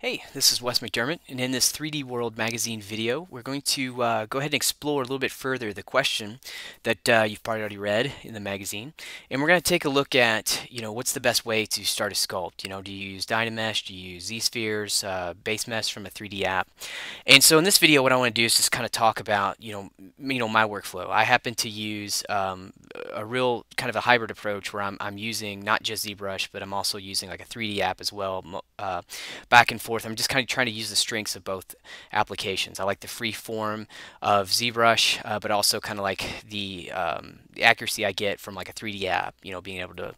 Hey, this is Wes McDermott, and in this 3D World magazine video, we're going to uh, go ahead and explore a little bit further the question that uh, you've probably already read in the magazine, and we're going to take a look at, you know, what's the best way to start a sculpt. You know, do you use Dynamesh, do you use Z-Spheres, uh, Base Mesh from a 3D app? And so in this video, what I want to do is just kind of talk about, you know, you know, my workflow. I happen to use um, a real kind of a hybrid approach where I'm, I'm using not just ZBrush, but I'm also using like a 3D app as well, uh, back and forth. I'm just kind of trying to use the strengths of both applications. I like the free form of ZBrush, uh, but also kind of like the, um, the accuracy I get from like a 3D app, you know, being able to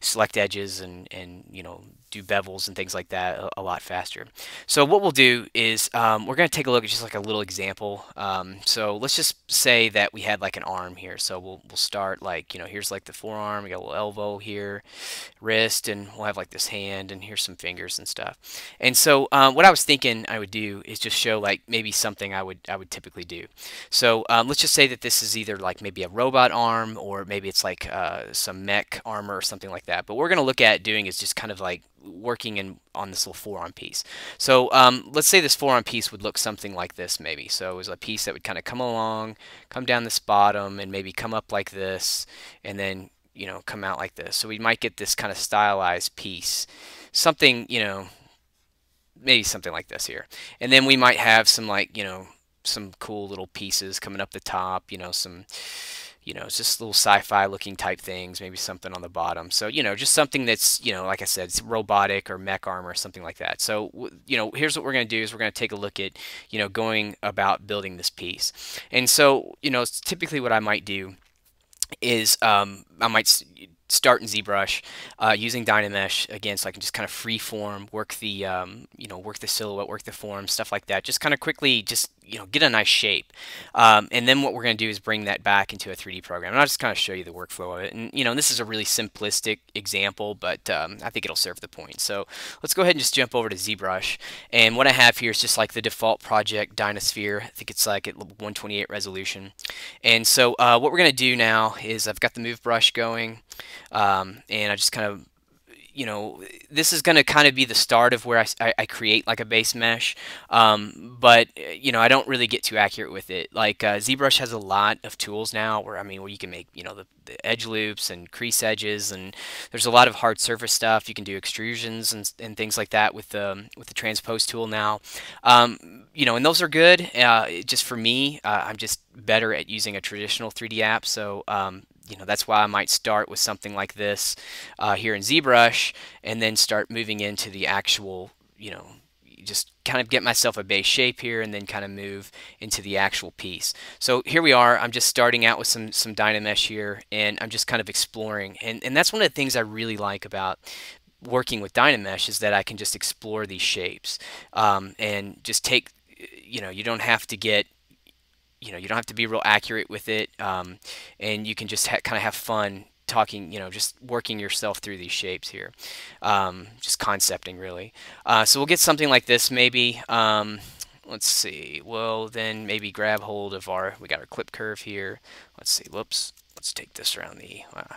select edges and, and you know, do bevels and things like that a, a lot faster. So what we'll do is um, we're going to take a look at just like a little example. Um, so let's just say that we had like an arm here. So we'll, we'll start like, you know, here's like the forearm, we got a little elbow here, wrist, and we'll have like this hand and here's some fingers and stuff. And so um, what I was thinking I would do is just show like maybe something I would I would typically do. So um, let's just say that this is either like maybe a robot arm or maybe it's like uh, some mech armor or something like that. But we're going to look at doing is just kind of like working in on this little forearm piece. So um, let's say this forearm piece would look something like this maybe. So it was a piece that would kind of come along, come down this bottom, and maybe come up like this, and then you know come out like this. So we might get this kind of stylized piece, something you know, maybe something like this here, and then we might have some like you know some cool little pieces coming up the top, you know some you know, it's just little sci-fi looking type things, maybe something on the bottom. So, you know, just something that's, you know, like I said, it's robotic or mech armor something like that. So, you know, here's what we're going to do is we're going to take a look at, you know, going about building this piece. And so, you know, typically what I might do is um, I might start in ZBrush uh, using Dynamesh again, so I can just kind of free form, work the um, you know work the silhouette, work the form, stuff like that. Just kind of quickly, just you know get a nice shape, um, and then what we're going to do is bring that back into a 3D program. And I'll just kind of show you the workflow of it. And you know this is a really simplistic example, but um, I think it'll serve the point. So let's go ahead and just jump over to ZBrush, and what I have here is just like the default project Dynasphere. I think it's like at 128 resolution. And so uh, what we're going to do now is I've got the move brush going. Um, and I just kind of you know, this is going to kind of be the start of where I, I, I create like a base mesh, um, but you know, I don't really get too accurate with it. Like uh, ZBrush has a lot of tools now where I mean, where you can make you know the, the edge loops and crease edges, and there's a lot of hard surface stuff. You can do extrusions and, and things like that with the with the transpose tool now. Um, you know, and those are good. Uh, just for me, uh, I'm just better at using a traditional 3D app, so um, you know that's why I might start with something like this uh, here in ZBrush and then start moving into the actual you know just kind of get myself a base shape here and then kind of move into the actual piece. So here we are. I'm just starting out with some some Dynamesh here and I'm just kind of exploring and, and that's one of the things I really like about working with Dynamesh is that I can just explore these shapes um, and just take you know you don't have to get you know you don't have to be real accurate with it um, and you can just kind of have fun talking you know just working yourself through these shapes here um, just concepting really. Uh, so we'll get something like this maybe um, let's see well then maybe grab hold of our we got our clip curve here. Let's see whoops let's take this around the uh,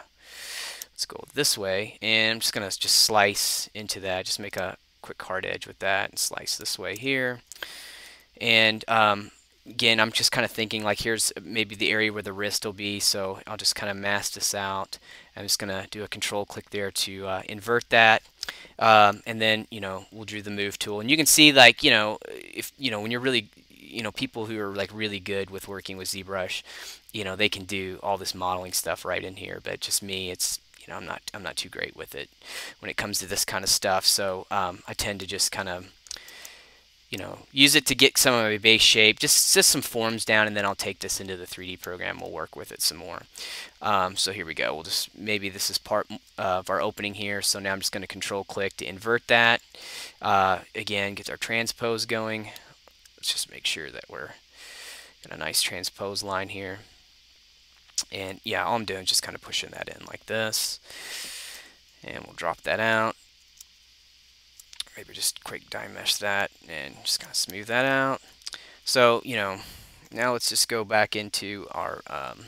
let's go this way and I'm just gonna just slice into that just make a quick hard edge with that and slice this way here. And um, again, I'm just kind of thinking like here's maybe the area where the wrist will be. So I'll just kind of mask this out. I'm just going to do a control click there to uh, invert that. Um, and then, you know, we'll do the move tool. And you can see like, you know, if, you know, when you're really, you know, people who are like really good with working with ZBrush, you know, they can do all this modeling stuff right in here. But just me, it's, you know, I'm not, I'm not too great with it when it comes to this kind of stuff. So um, I tend to just kind of you know, use it to get some of my base shape, just, just some forms down, and then I'll take this into the 3D program. We'll work with it some more. Um, so here we go. We'll just, maybe this is part of our opening here. So now I'm just going to control click to invert that. Uh, again, get our transpose going. Let's just make sure that we're got a nice transpose line here. And yeah, all I'm doing is just kind of pushing that in like this. And we'll drop that out maybe just quick Dynamesh that and just kind of smooth that out. So, you know, now let's just go back into our, um,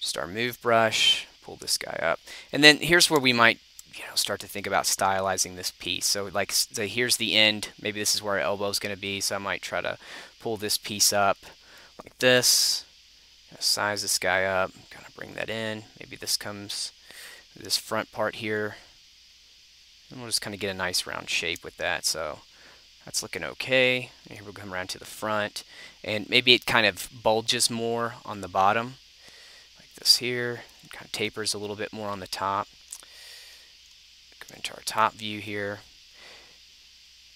just our move brush, pull this guy up. And then here's where we might you know start to think about stylizing this piece. So like say here's the end. Maybe this is where our elbow is going to be. So I might try to pull this piece up like this. Size this guy up. Kind of bring that in. Maybe this comes this front part here. And we'll just kind of get a nice round shape with that. So that's looking okay. Here we'll come around to the front. And maybe it kind of bulges more on the bottom. Like this here. It kind of tapers a little bit more on the top. Come into our top view here.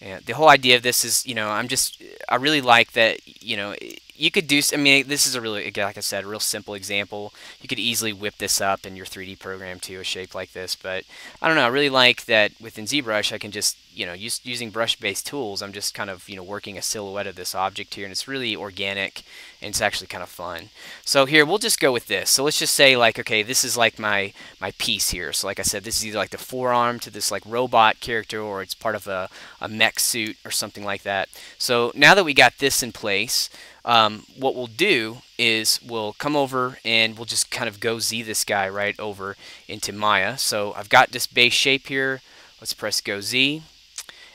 And the whole idea of this is, you know, I'm just, I really like that, you know, you could do, I mean, this is a really, like I said, a real simple example. You could easily whip this up in your 3D program to a shape like this, but I don't know, I really like that within ZBrush I can just, you know, use, using brush-based tools, I'm just kind of, you know, working a silhouette of this object here, and it's really organic, and it's actually kind of fun. So here, we'll just go with this. So let's just say, like, okay, this is like my, my piece here. So like I said, this is either like the forearm to this like robot character, or it's part of a, a mech suit or something like that. So now that we got this in place, um, what we'll do is we'll come over and we'll just kind of GoZ this guy right over into Maya. So I've got this base shape here. Let's press GoZ.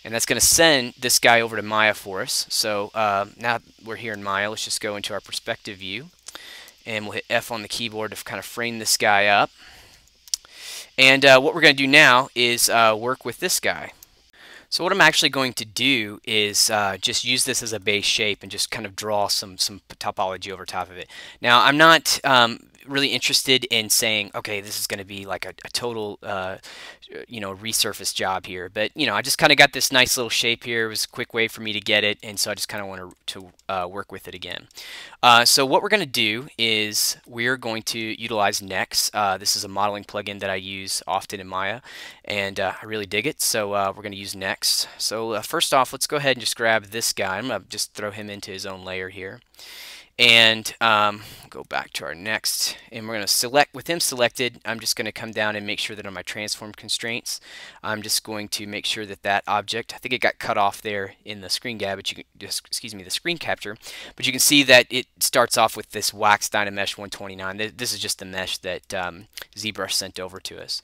And that's going to send this guy over to Maya for us. So uh, now we're here in Maya. Let's just go into our perspective view. And we'll hit F on the keyboard to kind of frame this guy up. And uh, what we're going to do now is uh, work with this guy. So what I'm actually going to do is uh, just use this as a base shape and just kind of draw some, some topology over top of it. Now I'm not um, really interested in saying, okay, this is going to be like a, a total, uh, you know, resurface job here. But, you know, I just kind of got this nice little shape here. It was a quick way for me to get it. And so I just kind of want to, uh, work with it again. Uh, so what we're going to do is we're going to utilize Nex. Uh, this is a modeling plugin that I use often in Maya. And uh, I really dig it. So uh, we're going to use Nex. So first off, let's go ahead and just grab this guy. I'm going to just throw him into his own layer here and um, go back to our Nex and we're going to select with him selected I'm just going to come down and make sure that on my transform constraints I'm just going to make sure that that object I think it got cut off there in the screen gab but you can just excuse me the screen capture. But you can see that it starts off with this wax Dynamesh 129 this is just the mesh that um, ZBrush sent over to us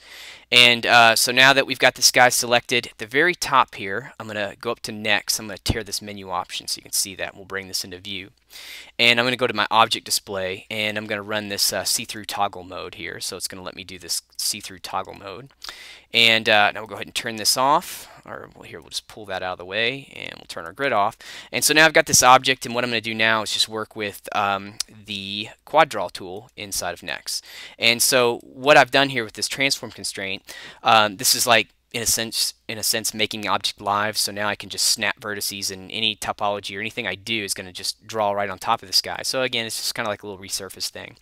and uh, so now that we've got this guy selected at the very top here I'm going to go up to Nex I'm going to tear this menu option so you can see that we'll bring this into view and I'm going to go to my object display and I'm going to run this uh, see-through toggle mode here. So it's going to let me do this see-through toggle mode. And uh, now we'll go ahead and turn this off. Or well, here, we'll just pull that out of the way and we'll turn our grid off. And so now I've got this object and what I'm going to do now is just work with um, the quad draw tool inside of Nex. And so what I've done here with this transform constraint, um, this is like in a sense in a sense making the object live. So now I can just snap vertices and any topology or anything I do is going to just draw right on top of this guy. So again it's just kind of like a little resurface thing.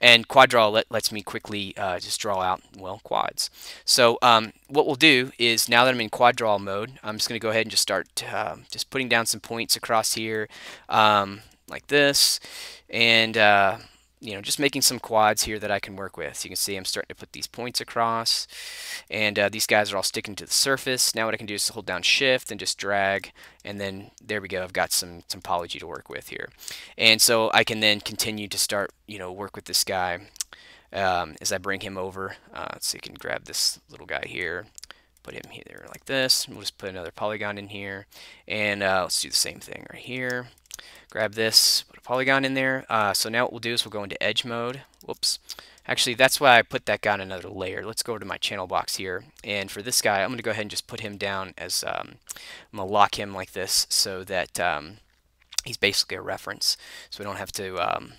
And quad draw let, lets me quickly uh, just draw out well quads. So um, what we'll do is now that I'm in quad draw mode I'm just going to go ahead and just start uh, just putting down some points across here um, like this. And uh, you know, just making some quads here that I can work with. So you can see I'm starting to put these points across, and uh, these guys are all sticking to the surface. Now what I can do is hold down Shift and just drag, and then there we go. I've got some some topology to work with here, and so I can then continue to start, you know, work with this guy um, as I bring him over. Uh, so you can grab this little guy here, put him here like this. We'll just put another polygon in here, and uh, let's do the same thing right here grab this, put a polygon in there. Uh, so now what we'll do is we'll go into edge mode. Whoops. Actually, that's why I put that guy on another layer. Let's go over to my channel box here. And for this guy, I'm going to go ahead and just put him down as, um, I'm going to lock him like this so that um, he's basically a reference. So we don't have to um,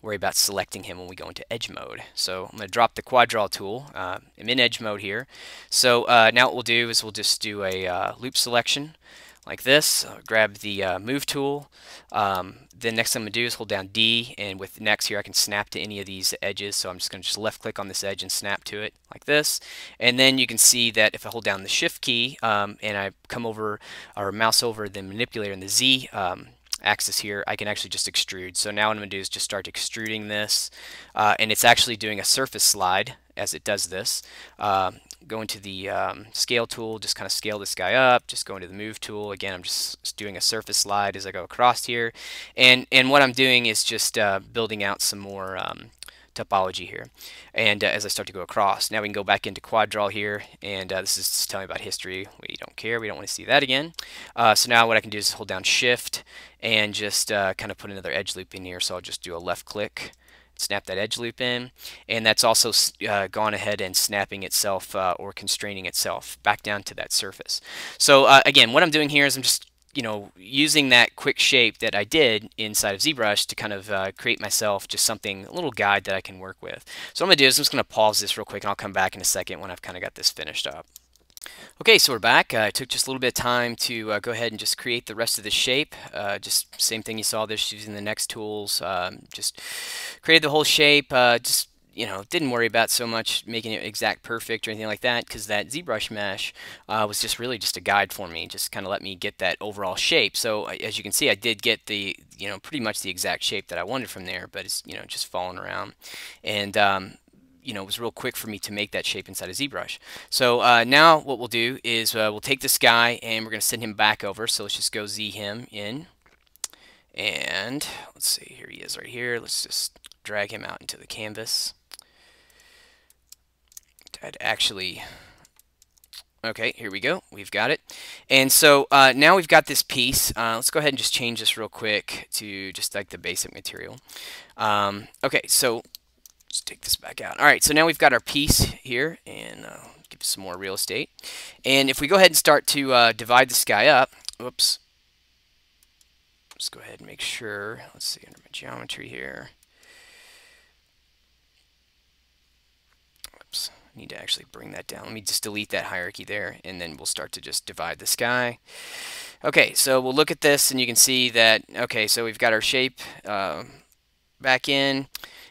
worry about selecting him when we go into edge mode. So I'm going to drop the quad draw tool. Uh, I'm in edge mode here. So uh, now what we'll do is we'll just do a uh, loop selection like this. Uh, grab the uh, move tool. Um, then next thing I'm going to do is hold down D and with Nex here I can snap to any of these edges so I'm just going to just left click on this edge and snap to it like this and then you can see that if I hold down the shift key um, and I come over or mouse over the manipulator in the Z um, axis here, I can actually just extrude. So now what I'm going to do is just start extruding this, uh, and it's actually doing a surface slide as it does this. Uh, go into the um, scale tool, just kind of scale this guy up, just go into the move tool. Again, I'm just doing a surface slide as I go across here. And, and what I'm doing is just uh, building out some more um, topology here. And uh, as I start to go across, now we can go back into quad draw here, and uh, this is just telling me about history. We don't care. We don't want to see that again. Uh, so now what I can do is hold down Shift and just uh, kind of put another edge loop in here. So I'll just do a left click snap that edge loop in and that's also uh, gone ahead and snapping itself uh, or constraining itself back down to that surface so uh, again what I'm doing here is I'm just you know, using that quick shape that I did inside of ZBrush to kind of uh, create myself just something, a little guide that I can work with. So what I'm going to do is I'm just going to pause this real quick and I'll come back in a second when I've kind of got this finished up. Okay, so we're back. Uh, I took just a little bit of time to uh, go ahead and just create the rest of the shape. Uh, just same thing you saw there, using the Nex tools. Um, just created the whole shape. Uh, just you know, didn't worry about so much making it exact perfect or anything like that because that ZBrush mesh uh, was just really just a guide for me, just kind of let me get that overall shape. So as you can see, I did get the, you know, pretty much the exact shape that I wanted from there, but it's, you know, just falling around. And, um, you know, it was real quick for me to make that shape inside of ZBrush. So uh, now what we'll do is uh, we'll take this guy and we're going to send him back over. So let's just GoZ him in. And let's see, here he is right here. Let's just drag him out into the canvas. I'd actually Okay, here we go. We've got it. And so uh, now we've got this piece. Uh, let's go ahead and just change this real quick to just like the basic material. Um, okay, so let's take this back out. All right, so now we've got our piece here and uh, give some more real estate. And if we go ahead and start to uh, divide this guy up, whoops. Let's go ahead and make sure. Let's see under my geometry here. Whoops, I need to actually bring that down. Let me just delete that hierarchy there, and then we'll start to just divide the sky. Okay, so we'll look at this, and you can see that, okay, so we've got our shape uh, back in,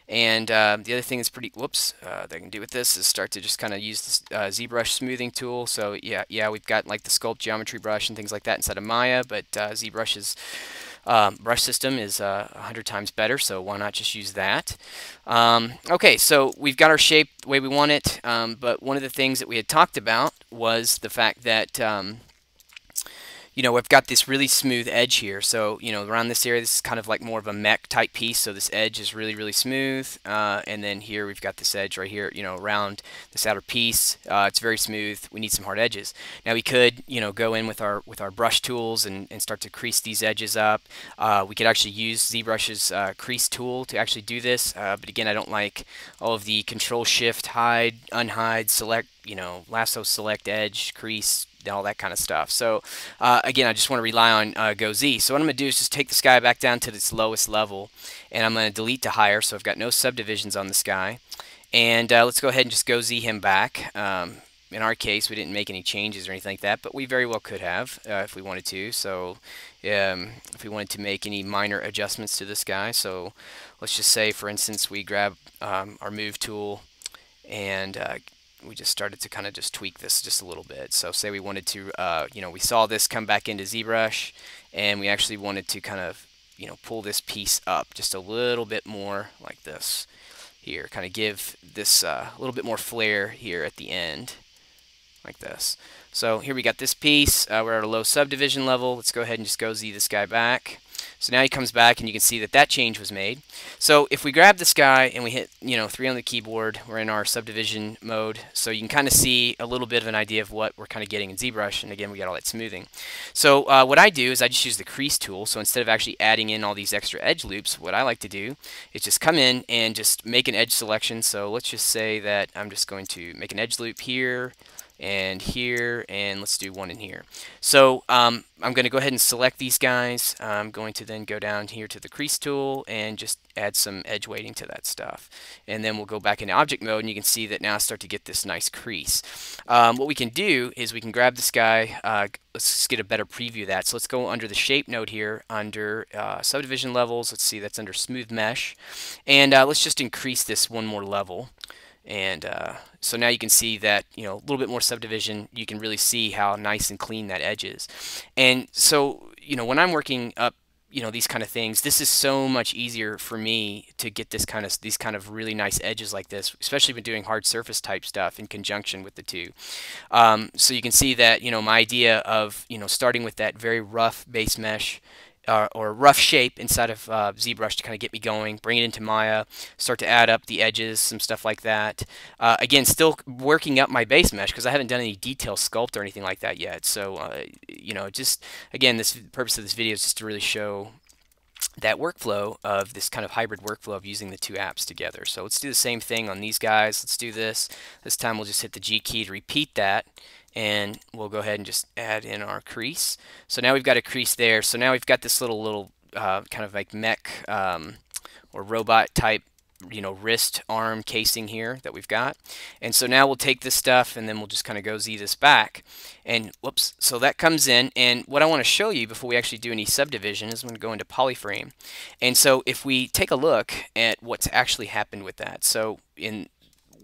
and uh, the other thing that's pretty, whoops, uh, that I can do with this is start to just kind of use this uh, ZBrush smoothing tool. So yeah, yeah, we've got like the sculpt geometry brush and things like that inside of Maya, but uh, ZBrush is um, brush system is uh, 100 times better, so why not just use that? Um, okay, so we've got our shape the way we want it, um, but one of the things that we had talked about was the fact that um, you know, we've got this really smooth edge here. So, you know, around this area, this is kind of like more of a mech type piece. So this edge is really, really smooth. Uh, and then here we've got this edge right here, you know, around this outer piece. Uh, it's very smooth. We need some hard edges. Now we could, you know, go in with our with our brush tools and, and start to crease these edges up. Uh, we could actually use ZBrush's uh, crease tool to actually do this. Uh, but again, I don't like all of the control shift, hide, unhide, select, you know, lasso select edge, crease, all that kind of stuff. So uh, again, I just want to rely on uh, GoZ. So what I'm going to do is just take the sky back down to its lowest level, and I'm going to delete to higher, so I've got no subdivisions on the sky. And uh, let's go ahead and just GoZ him back. Um, in our case, we didn't make any changes or anything like that, but we very well could have uh, if we wanted to. So um, if we wanted to make any minor adjustments to this guy, so let's just say, for instance, we grab um, our move tool and uh, we just started to kind of just tweak this just a little bit. So say we wanted to, uh, you know, we saw this come back into ZBrush and we actually wanted to kind of, you know, pull this piece up just a little bit more like this here, kind of give this uh, a little bit more flair here at the end like this. So here we got this piece. Uh, we're at a low subdivision level. Let's go ahead and just GoZ this guy back. So now he comes back and you can see that that change was made. So if we grab this guy and we hit, you know, 3 on the keyboard, we're in our subdivision mode. So you can kind of see a little bit of an idea of what we're kind of getting in ZBrush. And again, we got all that smoothing. So uh, what I do is I just use the crease tool. So instead of actually adding in all these extra edge loops, what I like to do is just come in and just make an edge selection. So let's just say that I'm just going to make an edge loop here, and here, and let's do one in here. So um, I'm going to go ahead and select these guys. I'm going to then go down here to the crease tool and just add some edge weighting to that stuff. And then we'll go back into object mode, and you can see that now I start to get this nice crease. Um, what we can do is we can grab this guy. Uh, let's get a better preview of that. So let's go under the shape node here, under uh, subdivision levels. Let's see, that's under smooth mesh. And uh, let's just increase this one more level. And uh, so now you can see that, you know, a little bit more subdivision, you can really see how nice and clean that edge is. And so, you know, when I'm working up, you know, these kind of things, this is so much easier for me to get this kind of, these kind of really nice edges like this, especially when doing hard surface type stuff in conjunction with the two. Um, so you can see that, you know, my idea of, you know, starting with that very rough base mesh uh, or rough shape inside of uh, ZBrush to kind of get me going, bring it into Maya, start to add up the edges, some stuff like that. Uh, again, still working up my base mesh because I haven't done any detail sculpt or anything like that yet. So, uh, you know, just again, this purpose of this video is just to really show that workflow of this kind of hybrid workflow of using the two apps together. So let's do the same thing on these guys. Let's do this. This time we'll just hit the G key to repeat that and we'll go ahead and just add in our crease. So now we've got a crease there. So now we've got this little little uh, kind of like mech um, or robot type you know wrist arm casing here that we've got. And so now we'll take this stuff and then we'll just kind of GoZ this back. And whoops so that comes in. And what I want to show you before we actually do any subdivision is I'm going to go into polyframe. And so if we take a look at what's actually happened with that. So in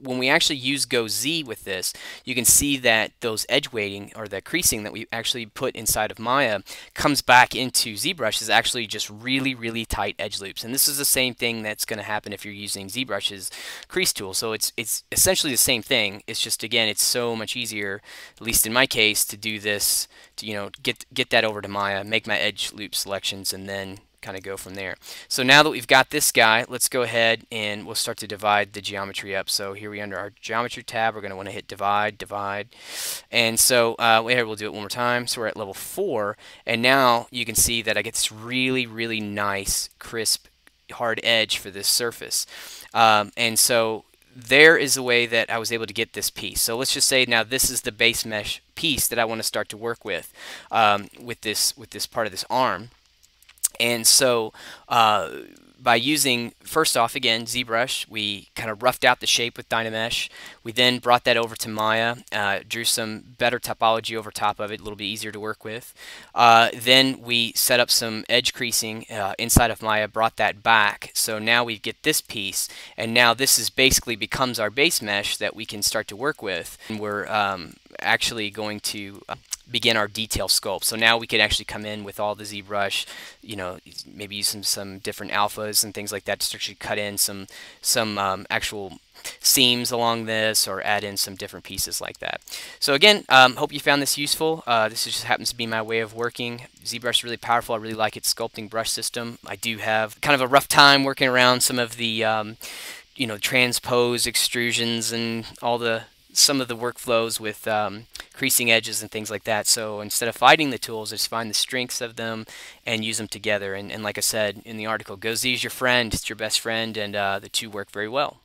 when we actually use GoZ with this, you can see that those edge weighting or the creasing that we actually put inside of Maya comes back into ZBrush is actually just really, really tight edge loops. And this is the same thing that's going to happen if you're using ZBrush's crease tool. So it's it's essentially the same thing. It's just again, it's so much easier, at least in my case, to do this. To you know, get get that over to Maya, make my edge loop selections, and then kind of go from there. So now that we've got this guy, let's go ahead and we'll start to divide the geometry up. So here we under our geometry tab, we're going to want to hit divide, divide. And so uh, here we'll do it one more time. So we're at level 4, and now you can see that I get this really, really nice, crisp, hard edge for this surface. Um, and so there is a way that I was able to get this piece. So let's just say now this is the base mesh piece that I want to start to work with um, with this with this part of this arm. And so uh, by using, first off, again, ZBrush, we kind of roughed out the shape with Dynamesh. We then brought that over to Maya, uh, drew some better topology over top of it, a little bit easier to work with. Uh, then we set up some edge creasing uh, inside of Maya, brought that back. So now we get this piece, and now this is basically becomes our base mesh that we can start to work with. And we're um, actually going to uh, begin our detail sculpt. So now we could actually come in with all the ZBrush, you know, maybe use some, some different alphas and things like that to actually cut in some some um, actual seams along this or add in some different pieces like that. So again, um, hope you found this useful. Uh, this just happens to be my way of working. ZBrush is really powerful. I really like its sculpting brush system. I do have kind of a rough time working around some of the um, you know, transpose extrusions and all the some of the workflows with um, creasing edges and things like that. So instead of fighting the tools, just find the strengths of them and use them together. And, and like I said in the article, GoZ is your friend. It's your best friend, and uh, the two work very well.